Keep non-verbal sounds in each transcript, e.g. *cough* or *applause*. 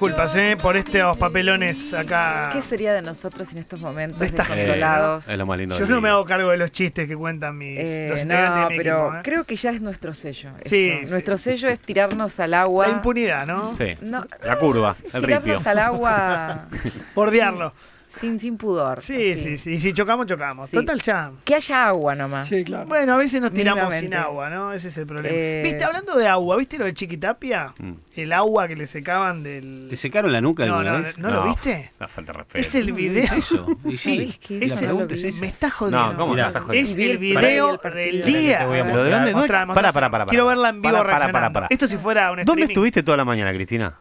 disculpas, ¿eh? Por estos papelones acá. ¿Qué sería de nosotros en estos momentos De esta gente, descontrolados? Es lo más lindo Yo no me hago cargo de los chistes que cuentan mis Eh, los integrantes no, de mi pero equipo, ¿eh? creo que ya es nuestro sello. Sí, nuestro sí. sello es tirarnos al agua. La impunidad, ¿no? Sí. No, La curva, el ripio. tirarnos al agua *laughs* Bordearlo. Sin, sin pudor. Sí, así. sí, sí. Y si chocamos, chocamos. Sí. Total ya. Que haya agua nomás. Sí, claro. Bueno, a veces nos tiramos sin agua, ¿no? Ese es el problema. Eh, ¿Viste? Hablando de agua, ¿viste lo de Chiquitapia? Mm. El agua que le secaban del. ¿Te secaron la nuca No, alguna no, vez? ¿no lo viste? La falta de respeto. Es el ¿Qué video. es eso? *laughs* Y sí. Es el- eso. Me está jodiendo. No, ¿cómo no estás jodiendo? Es el video del día. Te voy a Mostrá, ¿Pero de dónde? Pará, pará, pará, Quiero verla en vivo. Esto si fuera un ¿Dónde estuviste toda la mañana, Cristina?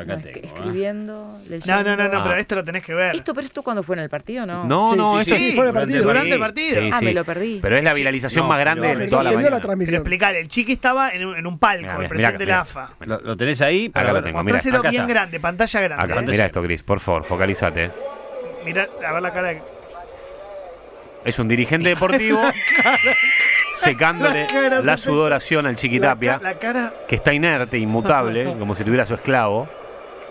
Acá No. ¿eh? escribiendo, leyendo. No, no, no, no, Ah. pero esto lo tenés que ver. ¿Esto, pero esto cuando fue en el partido, no? No, Sí, no, sí, eso sí, es fue en el partido. Durante el partido. Ah, me lo perdí. Pero es la viralización No, más grande de toda la mañana. Pero explicar, el chiqui estaba en un, en un palco, Mirá, el mirá, presidente de mirá. la AFA. ¿Lo, lo tenés ahí? Acá lo tengo, mirá. Bien está. grande, pantalla grande. Acá, ¿eh? mira esto, Gris, por favor, focalízate. Mirá, a ver la cara. de- Es un dirigente deportivo *laughs* secándole La sudoración al Chiquitapia, la cara. que está inerte, inmutable, *laughs* como si tuviera su esclavo.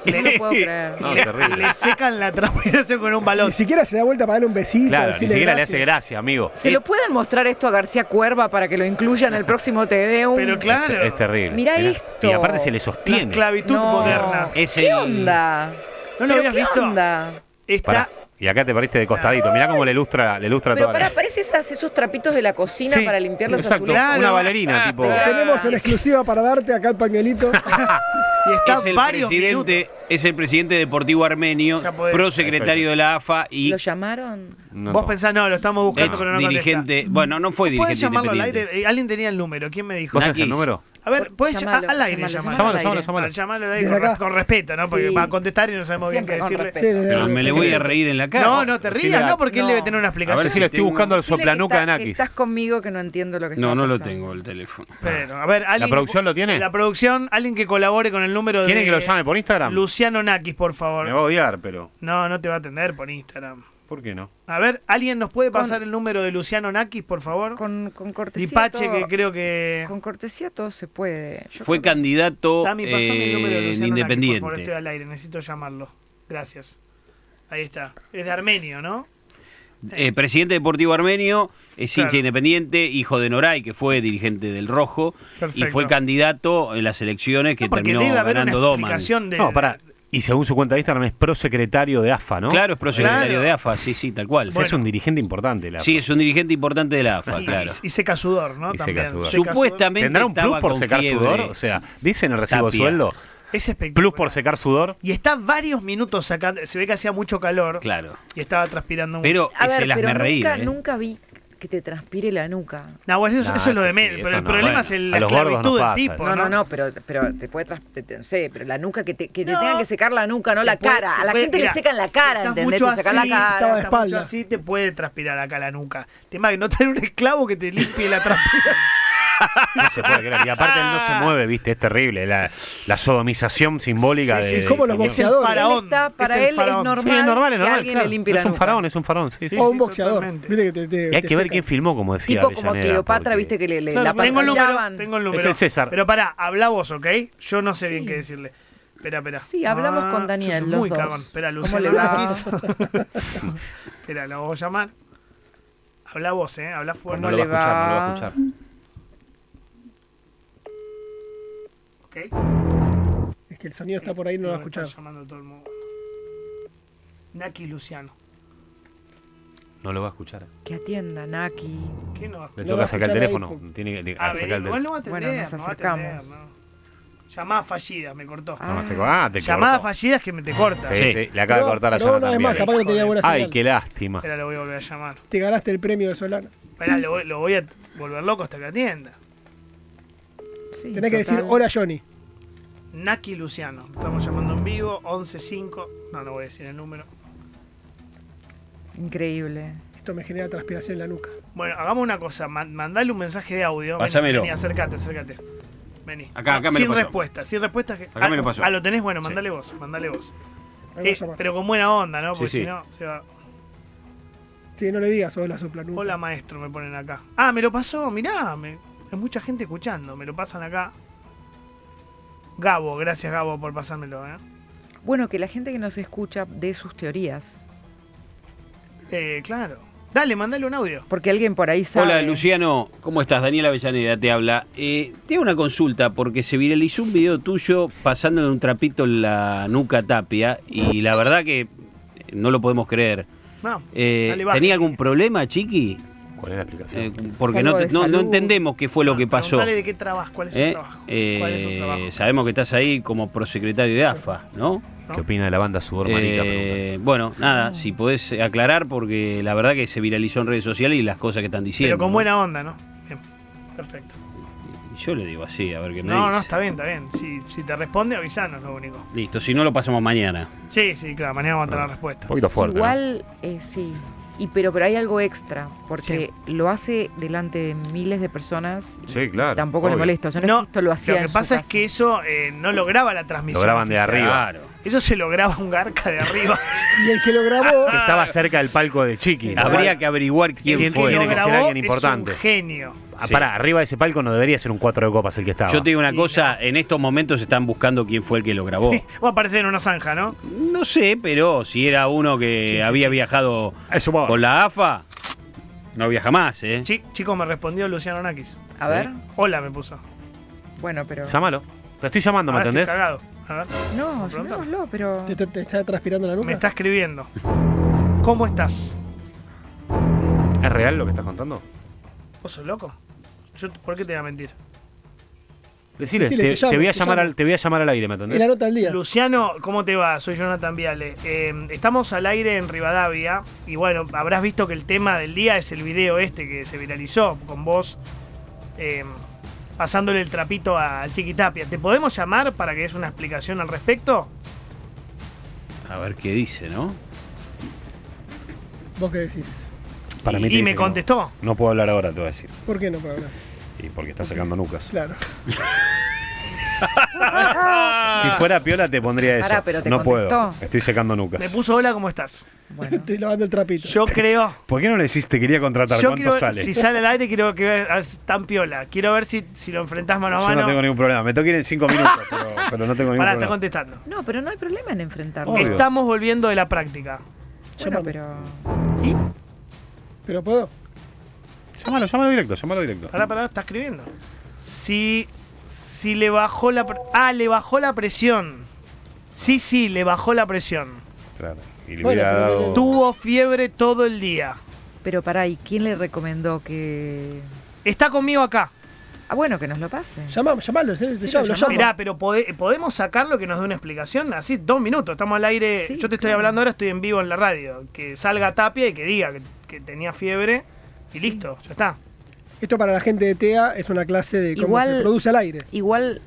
No lo puedo creer. No, le, terrible. le secan la transpiración con un balón. Ni siquiera se da vuelta para darle un besito. Claro, ni siquiera le hace gracia, amigo. ¿Se lo pueden mostrar esto a García Cuerva para que lo incluya en el próximo Tedeum? Pero claro. Es, es terrible. Mirá Mirá. esto. Y aparte se le La sostiene. esclavitud No. moderna. Es ¿Qué el- onda? ¿No lo ¿Pero habías qué visto? onda? Está. Pará. Y acá te pariste de costadito. Mirá cómo le ilustra, le ilustra Pero toda pará, la... parece esas, esos trapitos de la cocina Sí, para limpiar los exacto. azulejos. Una bailarina, Ah, tipo... Tenemos en *laughs* exclusiva para darte acá el pañuelito. *laughs* Y está es el varios presidente, minutos. es el presidente deportivo armenio, Ya podés. prosecretario de la AFA y ¿Lo llamaron? No, Vos no. pensás, no, lo estamos buscando, ex pero no dirigente. Bueno, no fue ¿Puedes dirigente llamarlo al independiente. aire? Eh, Alguien tenía el número. ¿Quién me dijo? ¿Vos tenés el Nakis. número? A ver, puedes llamalo, al aire llamalo, llamar. llamalo al Llámalo, aire. llámalo, Al llamarlo aire con, respeto, ¿no? Porque Sí. para contestar y no sabemos bien qué decirle. Sí, Pero me le voy Sí. a reír en la cara. No, no te rías, no, porque él debe tener una A ver explicación. si le estoy buscando al soplanuca de está- que Nakis. estás conmigo que no entiendo lo que No, no lo tengo el teléfono. Pero, a ver, alguien. producción lo tiene? La producción, alguien que colabore con el número de. ¿Quieren que lo llame por Instagram? Luciano Nakis, por favor. Me va a odiar, pero... No, no te va a atender por Instagram. ¿Por qué no? A ver, ¿alguien nos puede Con- pasar el número de Luciano Nakis, por favor? Con, con cortesía. Dipache, todo- que creo que. Con cortesía todo se puede. Yo Fue candidato Tami, pasame el número de eh, Luciano en Nakis, por independiente. favor, estoy al aire, necesito llamarlo. Gracias. Ahí está. Es de Armenio, ¿no? Eh, presidente deportivo armenio, es Claro. hincha independiente, hijo de Noray, que fue dirigente del Rojo, y Perfecto. fue candidato en las elecciones que No, terminó debe haber una ganando Doman. de. No, pará. Y según su cuenta de Instagram es prosecretario de AFA, ¿no? Claro, es prosecretario Claro. de AFA, sí, sí, tal cual. O sea, es un dirigente importante. La Sí, AFA. es un dirigente importante de la AFA, Y, claro. y seca sudor, ¿no? Y También. Seca sudor. Supuestamente ¿Tendrá un plus por secar fiebre. sudor? O sea, dice en el recibo de sueldo, Es espectacular. plus por secar sudor. Y está varios minutos sacando. Se ve que hacía mucho calor. Claro. Y estaba transpirando mucho. Pero A es ver, el pero hazme reír, nunca, ¿eh? nunca vi que te transpire la nuca. No, bueno, eso, Nah, eso es lo de sí, menos. pero el no. problema Bueno, es el, la esclavitud del tipo. No, ¿no? no, no, pero, pero te puede te- no sé, pero la nuca que te, que te No. tengan que secar la nuca, no la puede- cara. A la puede- gente mira, le secan la cara, estás ¿entendés? mucho Te secan la así, cara. estás mucho así, te puede transpirar acá la nuca. Tema que no tener un esclavo que te limpie la *laughs* transpiración. No se puede creer. Y aparte él no se mueve, ¿viste? Es terrible. La, la sodomización simbólica Sí, sí, de. sí. Como los de- Es el boxeadores. faraón. Está- para es el él faraón. es normal, Sí, es normal, es que normal. alguien claro. le limpie la es un faraón, es un faraón. Sí, sí. o sí, un boxeador. Viste que te, te- Y hay te que ver quién filmó, como decía. Tipo como Cleopatra, porque- viste que le, le Claro, la Tengo el número, tengo el número. Es el César. Pero pará, habla vos, ¿ok? Yo no sé bien qué decirle. Espera, espera. Sí, hablamos Ah, con Daniel, los muy dos. cagón. Espera, ¿Cómo Luciano. *laughs* Espera, lo voy a llamar. Habla vos, ¿eh? Habla fuerte. No ¿Cómo lo va a le escuchar, no lo va a escuchar. ¿Ok? Es que el sonido está por ahí, no lo va a Me está escuchar. llamando todo el mundo. Naki Luciano. No lo va a escuchar. Que atienda, Naki. ¿Qué no va a Le No toca va sacar el escuchar teléfono. porque- Tiene que A sacar el igual teléfono. no va a atender, Bueno, nos no va a atender, acercamos. no. Llamadas fallidas, me cortó. Ah. Te, ah, te Llamadas cortó. fallidas que me te corta. Sí, Sí. sí, le acaba de cortar la pero llama una vez también. más, capaz que no tenía buena Ay, señal. qué lástima. Espera, lo voy a volver a llamar. Te ganaste el premio de Solana. Espera, lo, lo voy a volver loco hasta que atienda. Sí, Tenés que decir, hola Johnny. Naki Luciano. Estamos llamando en vivo, 115. No, no voy a decir el número. Increíble. Esto me genera transpiración en la nuca. Bueno, hagamos una cosa. man- mandale un mensaje de audio. Pásamelo. Vení, acércate, acércate. Vení. Acá, acá me sin lo pasó. respuesta, sin respuesta. Que... Acá ah, me lo pasó. Ah, lo tenés, bueno, Sí. mandale vos, mandale vos. Eh, pero con buena onda, ¿no? Sí, Porque sí. si no, se va. Sí, no le digas hola soplanuca. Hola maestro, me ponen acá. Ah, me lo pasó, mirá. Me... Hay mucha gente escuchando, me lo pasan acá. Gabo, gracias Gabo por pasármelo, ¿eh? Bueno, que la gente que nos escucha dé sus teorías. Eh, claro. Dale, mandale un audio. Porque alguien por ahí sabe. Hola Luciano, ¿cómo estás? Daniel Avellaneda te habla. Eh, te hago una consulta porque se viralizó un video tuyo pasándole un trapito en la nuca Tapia y la verdad que no lo podemos creer. No, Eh, dale. ¿Tenía algún problema, Chiqui? ¿Cuál es la explicación? Eh, porque no, no, entendemos qué fue lo que pasó. De qué trabajas, cuál es su ¿eh? trabajo. Eh, ¿Cuál es su trabajo? sabemos que estás ahí como prosecretario de AFA, ¿no? ¿Qué opina de la banda Sudor Marica? Eh, bueno, nada, si podés aclarar porque la verdad que se viralizó en redes sociales y las cosas que están diciendo. Pero con ¿no? buena onda, ¿no? Bien, perfecto. Yo le digo así, a ver qué me No, dice. no, está bien, está bien. Si, si te responde, avisanos, lo único. Listo, si no lo pasamos mañana. Sí, sí, claro, mañana vamos a tener la Un respuesta. poquito fuerte. ¿no? Igual, eh, sí. Y, pero, pero hay algo extra, porque lo hace delante de miles de personas. Sí, claro. Tampoco le molesta. O sea, no, esto lo hacía Lo que en su pasa es que eso eh, no lo graba la transmisión. Lo graban de arriba. Claro. Eso se lo graba un garca de arriba. *laughs* Y el que lo grabó, estaba cerca del palco de Chiqui. ¿no? Habría que averiguar quién ¿Quién fue. tiene lo que ser alguien importante. es un genio. Ah, Sí. pará, arriba de ese palco no debería ser un 4 de copas el que estaba. Yo te digo una cosa, en estos momentos están buscando quién fue el que lo grabó. *laughs* Va a aparecer en una zanja, ¿no? No sé, pero si era uno que había viajado Eso con la AFA, no viaja más, ¿eh? Chi- chico, me respondió Luciano Nakis. A Sí. ver. Hola, me puso. Bueno, pero. Llámalo. Te estoy llamando, ¿me Ahora estoy entendés? cagado. A ver, No, llamémoslo, pero. te, te- te está transpirando la nuca. me está escribiendo. ¿Cómo estás? ¿Es real lo que estás contando? ¿Vos sos loco? Yo, ¿Por qué te voy a mentir? Decile, Decile, te, te llamo, te voy a llamar llamo. al, te voy a llamar al aire, ¿me Es la entendés? nota del día. Luciano, ¿cómo te va? Soy Jonathan Viale. Eh, estamos al aire en Rivadavia y bueno, habrás visto que el tema del día es el video este que se viralizó con vos eh, pasándole el trapito al Chiquitapia. ¿Te podemos llamar para que des una explicación al respecto? A ver qué dice, ¿no? ¿Vos qué decís? Para y mí me no. contestó. No puedo hablar ahora, te voy a decir. ¿Por qué no puedo hablar? Y porque está sacando nucas. Claro. *laughs* Si fuera piola te pondría eso. Pará, pero te no puedo. contestó. Estoy sacando nucas. Me puso hola, ¿cómo estás? Bueno. *laughs* Estoy lavando el trapito. Yo creo. ¿Por qué no le decís te quería contratar? Yo ¿Cuánto quiero, sale? si sale al aire, quiero que veas tan piola. Quiero ver si, si lo enfrentás mano a Yo mano. no tengo ningún problema. Me que ir en cinco minutos, *laughs* pero, pero no tengo ningún Pará, está problema. contestando. No, pero no hay problema en enfrentarlo. Obvio. Estamos volviendo de la práctica. Bueno, pero. ¿Pero puedo? Llámalo, llámalo directo, llámalo directo. Pará, pará, está escribiendo. Si, si le bajó la... Ah, le bajó la presión. Sí, sí, le bajó la presión. Claro. Y le Bueno, hubiera pero- dado. Tuvo fiebre todo el día. Pero pará, ¿y quién le recomendó que.? Está conmigo acá. Ah, bueno, que nos lo pase. Llamamos, llamalo, llamo, lo. Mirá, pero pode- podemos sacarlo que nos dé una explicación. Así, dos minutos. Estamos al aire. Sí, Yo te estoy claro. hablando ahora, estoy en vivo en la radio. Que salga Tapia y que diga que, que tenía fiebre. Y listo, ya está. Esto para la gente de TEA es una clase de cómo Igual- se produce al aire. Igual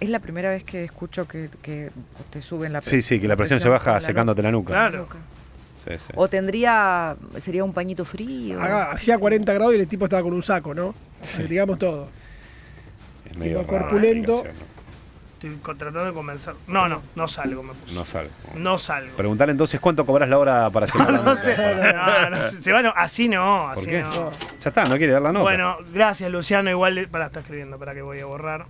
es la primera vez que escucho que, que te suben la Sí, presión. sí, que la presión se baja secándote la nuca. Claro. nuca. Sí, sí. O tendría. Sería un pañito frío. Hacía 40 grados y el tipo estaba con un saco, ¿no? Digamos todo. Es medio tipo corpulento. Estoy tratando de convencer. No, no, no salgo, me ¿no? puso. No sale. No salgo. Preguntale entonces cuánto cobras la hora para hacer *laughs* la No sé. No, no sé. Van- así no, ¿Por así qué? no. Ya está, no quiere dar la nota. Bueno, gracias Luciano. Igual, para está escribiendo, para que voy a borrar.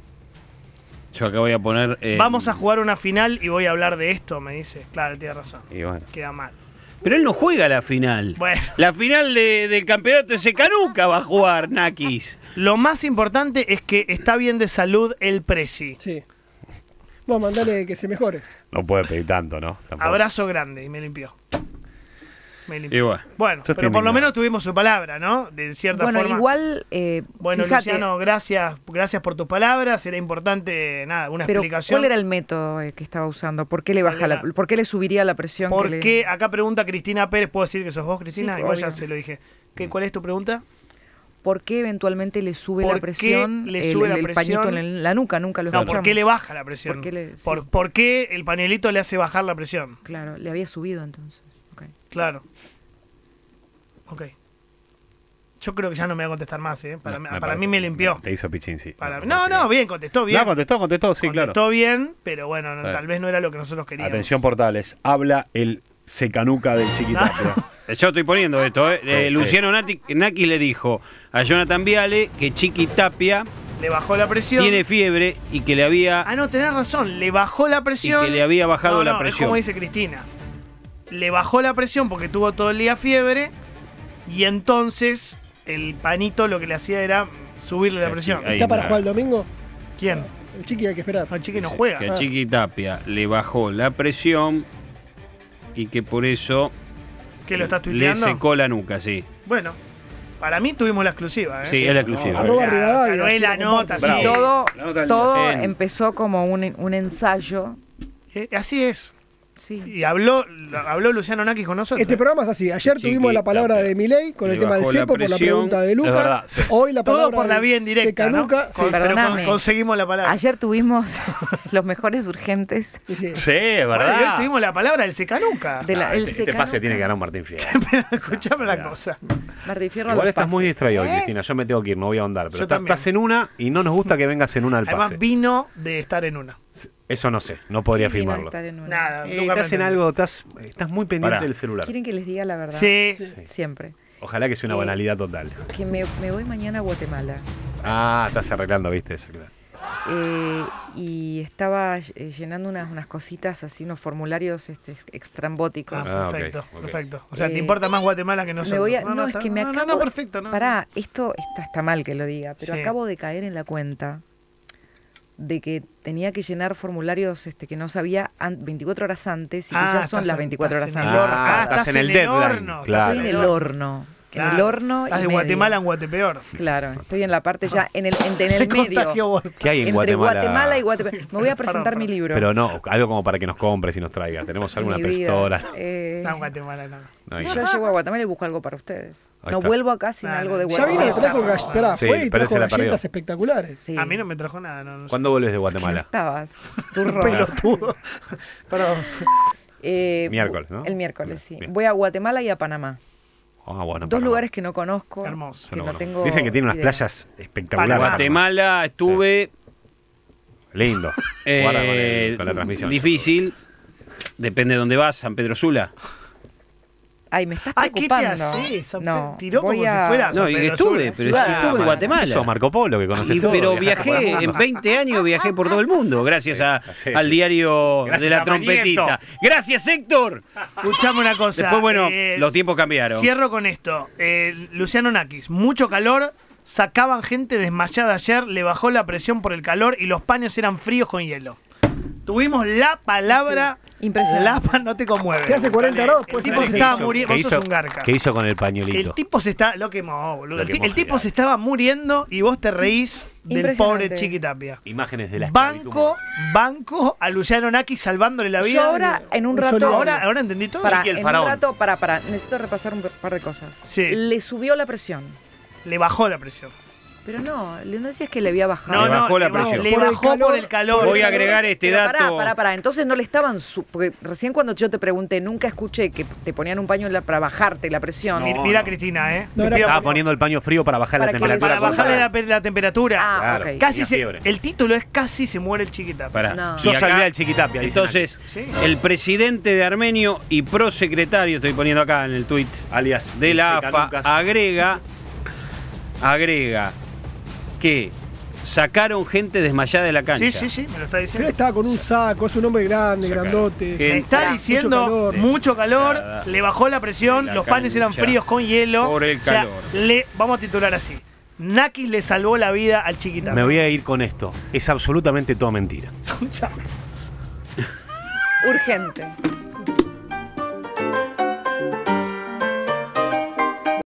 Yo acá voy a poner. eh, Vamos a jugar una final y voy a hablar de esto, me dice. Claro, tiene razón. Y bueno. Queda mal. Pero él no juega la final. Bueno, La final de- del campeonato de Secanuca va a jugar Nakis. lo más importante es que está bien de salud el Prezi. Sí. Vos mandale que se mejore. No puede pedir tanto, ¿no? Tampoco. Abrazo grande y me limpió. Me limpió. Y bueno. Bueno, Yo pero por lo menos tuvimos su palabra, ¿no? De cierta Bueno, forma. igual. eh, Bueno, fíjate, Luciano, gracias, gracias por tus palabras. Era importante, nada, una Pero, explicación. ¿cuál era el método eh, que estaba usando? ¿Por qué le ¿Cuál baja la? ¿Por qué le subiría la presión? que ¿Por le- qué? Acá pregunta Cristina Pérez. ¿Puedo decir que sos vos, Cristina? Sí, Igual ya se lo dije. ¿Qué, ¿Cuál es tu pregunta? ¿Por qué eventualmente le sube ¿Por la presión? le sube el, la el presión? pañito en la nuca, nunca lo No, escuchamos. ¿por qué le baja la presión? ¿Por qué le- ¿Por, sí. por qué el panelito le hace bajar la presión? Claro, le había subido entonces. Ok. Claro. Ok. Yo creo que ya no me va a contestar más, ¿eh? Para, No, mí- me para parece mí me limpió. Te hizo pichín, sí. Para- no, no, bien, contestó bien. No, contestó, contestó, sí, claro. contestó bien, pero bueno, no- tal vez no era lo que nosotros queríamos. Atención, portales. Habla el secanuca del chiquitapia. *laughs* Yo estoy poniendo esto, ¿eh? Sí, Eh, sí. Luciano Nati- Naki le dijo a Jonathan Viale que Chiqui Tapia le bajó la presión. tiene fiebre y que le había Ah, no, tenés razón. Le bajó la presión. Y que le había bajado No, la presión. Es como dice Cristina. Le bajó la presión porque tuvo todo el día fiebre. Y entonces el panito lo que le hacía era subirle la presión. Ahí ¿Está para jugar el domingo? ¿Quién? El chiqui hay que esperar. No, el chiqui no juega. que a Chiqui Tapia le bajó la presión y que por eso ¿Qué lo estás le tuiteando? secó la nuca, sí. Bueno, para mí tuvimos la exclusiva. ¿eh? Sí, es la exclusiva. Arroba O sea, no es la nota, sí. Todo, todo empezó como un, un ensayo. Eh, así es. Sí. Y habló, habló Luciano Nakis con nosotros. Este programa es así. Ayer Chiqui, tuvimos la palabra de Milei con el tema del la cepo por la pregunta de verdad, sí. Hoy la Todo palabra por la de vía indirecta, ¿no? Con- sí. pero con- conseguimos la palabra. Ayer tuvimos *laughs* los mejores urgentes Sí, es Bueno, y hoy verdad. tuvimos la palabra del secanuca. de la, Ah, el este, este pase tiene que ganar un Martín Fierro. *laughs* Escuchame una cosa. Martí Fierro a Igual estás muy distraído hoy, Cristina. Yo me tengo que ir, no voy a ahondar. Pero Yo estás, en una y no nos gusta que vengas en una al Además, pase. vino de estar en una. Eso no sé, no podría afirmarlo. Nada, Eh, nunca estás en algo, estás, estás muy pendiente Pará. del celular. ¿Quieren que les diga la verdad? Sí. Siempre. Ojalá que sea una Eh, banalidad total. Que me, me voy mañana a Guatemala. Ah, estás arreglando, viste, eso, claro. Eh, y estaba eh, llenando unas, unas cositas, así, unos formularios este, ex- extrambóticos. Ah, Ah, perfecto, perfecto. O sea, Eh, te importa más Guatemala que nosotros. me voy a- no, es está- que me no, acabo. no, no, perfecto. No. Pará, esto está, está mal que lo diga, pero Sí. acabo de caer en la cuenta de que tenía que llenar formularios este, que no sabía an- 24 horas antes y que Ah, ya son estás las en- 24 horas estás antes. Ah, Ah, estás en el deadline, horno, claro. Estoy en el horno. En el horno. Estás y de medio. Guatemala en Guatepeor. Claro, estoy en la parte ya, en el, en, en el *laughs* medio. ¿Qué hay en Entre Guatemala? Guatemala y Guatemala. *laughs* Me voy a Perdón, presentar mi libro. Pero no, algo como para que nos compres y nos traigas. ¿Tenemos alguna prestora? Eh, No, en Guatemala no. Ahí yo llego a Guatemala y busco algo para ustedes. Ahí no está. vuelvo acá sin Ah, algo de no. Ya vino, Guatemala. le trajo galletas. Esperá, Sí, fue y trajo galletas espectaculares. Sí. A mí no me trajo nada. No, no. ¿Cuándo vuelves de Guatemala? *laughs* estabas. Pelotudo. *laughs* Perdón. Eh, Miércoles, ¿no? El miércoles, sí. Bien. Voy a Guatemala y a Panamá. Ah, bueno, Dos Panamá. lugares que no conozco. Hermoso. Que No, tengo Dicen que tiene unas idea. playas espectaculares. Guatemala estuve Lindo. eh, Guarda con, el- con la transmisión. difícil. Depende de dónde vas, San Pedro Sula. Ay, me estás Ay, ¿qué te haces? San No, tiró como si fuera- No, y estuve, pero ciudad. estuve en Guatemala. Eso, Marco Polo, que conoces Y- todo. pero viajé, en 20 años viajé por todo el mundo, gracias a- al diario Gracias de la trompetita. Gracias, Héctor. Escuchame una cosa. Después, bueno, eh, los tiempos cambiaron. Cierro con esto. Eh, Luciano Nakis, mucho calor. Sacaban gente desmayada ayer, le bajó la presión por el calor y los paños eran fríos con hielo. Tuvimos la palabra. Impresionante. La pa- no te conmueve. Que hace 40 grados, El pues tipo se ¿qué estaba hizo? muriendo. ¿Qué Vos hizo, sos un garca. ¿Qué hizo con el pañuelito? El tipo se está. Lo quemó, boludo. Lo El, quemó, el tipo se estaba muriendo y vos te reís del pobre Chiquitapia. Imágenes de la. Banco, banco a Luciano Nakis salvándole la Yo vida. ahora, en un rato. ahora, ahora entendí todo. para, el en un rato, para, para, necesito repasar un par de cosas. Sí. Le subió la presión. Le bajó la presión. Pero no, le no decías que le había bajado. No, Le no, bajó la le bajó- presión. Le Por el bajó calor- por el calor. Voy a agregar este Pero dato. Pará, pará, pará. Entonces no le estaban. su- porque recién cuando yo te pregunté, nunca escuché que te ponían un paño para bajarte la presión. No, Mira, no. Cristina, ¿eh? No, Estaba poniendo el paño frío para bajar Para la temperatura. para bajarle la, temperatura. Ah, Claro. ok. Casi se, el título es Casi se muere el Chiquitapia. Pará. No. Yo salvé al Chiquitapia. Entonces, Sí. el presidente de Armenio y prosecretario, estoy poniendo acá en el tuit alias de la AFA, agrega, agrega que sacaron gente desmayada de la cancha. Sí, sí, sí, me lo está diciendo. estaba con un saco, es un hombre grande, Sacaron. grandote. Que- Me está diciendo mucho mucho calor, Nada. le bajó la presión, la los panes eran cancha. fríos con hielo. Por el O sea, calor. le, vamos a titular así. Nakis le salvó la vida al Chiquitapia. Me voy a ir con esto. Es absolutamente todo mentira. *laughs* Urgente.